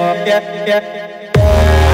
yeah, yeah, yeah.